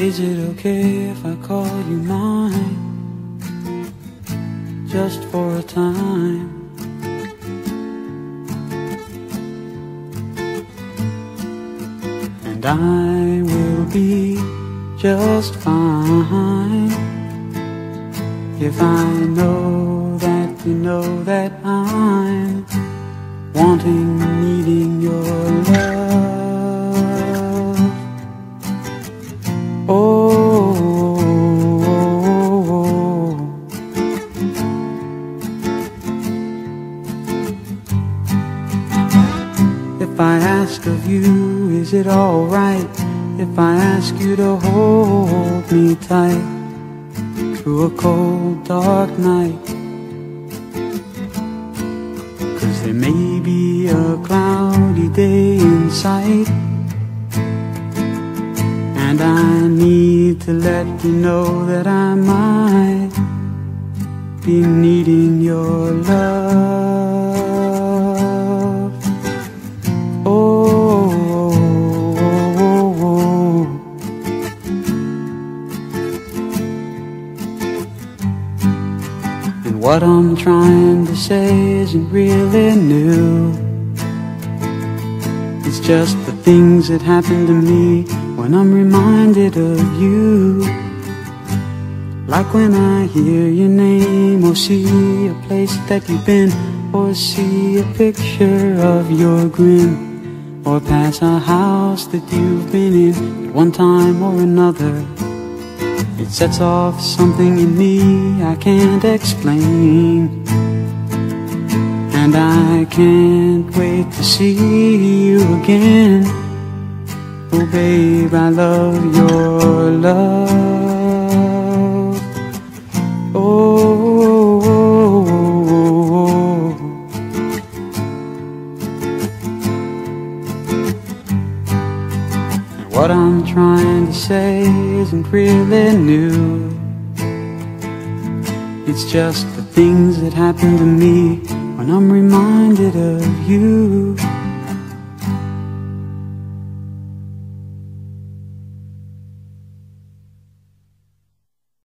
Is it okay if I call you mine? Just for a time. And I will be just fine if I know that you know that I'm wanting, I ask of you, is it alright if I ask you to hold me tight through a cold, dark night? Cause there may be a cloudy day in sight. And I need to let you know that I might be needing your love. What I'm trying to say isn't really new. It's just the things that happen to me when I'm reminded of you. Like when I hear your name or see a place that you've been or see a picture of your grin or pass a house that you've been in at one time or another. It sets off something in me I can't explain. And I can't wait to see you again. Oh, babe, I love your love. What I'm trying to say isn't really new. It's just the things that happen to me when I'm reminded of you.